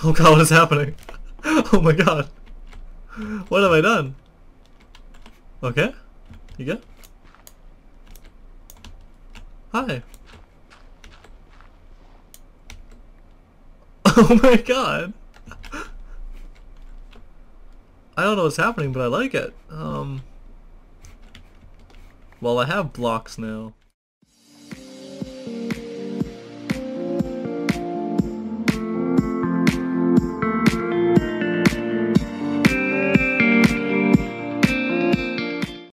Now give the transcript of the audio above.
Oh god, what is happening? Oh my god. What have I done? Okay. You good? Hi. Oh my god. I don't know what's happening, but I like it. Um. Well, I have blocks now.